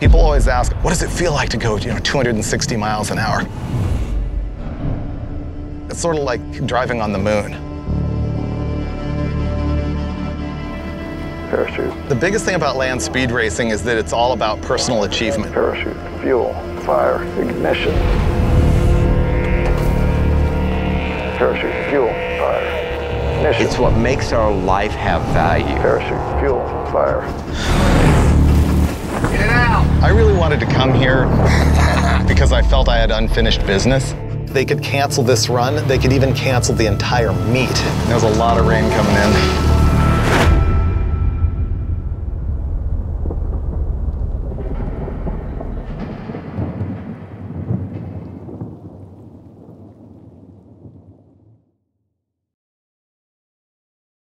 People always ask, what does it feel like to go, you know, 260 miles an hour? It's sort of like driving on the moon. Parachute. The biggest thing about land speed racing is that it's all about personal achievement. Parachute. Fuel. Fire. Ignition. Parachute. Fuel. Fire. Ignition. It's what makes our life have value. Parachute. Fuel. Fire. Wanted to come here because I felt I had unfinished business. They could cancel this run. They could even cancel the entire meet. There was a lot of rain coming in.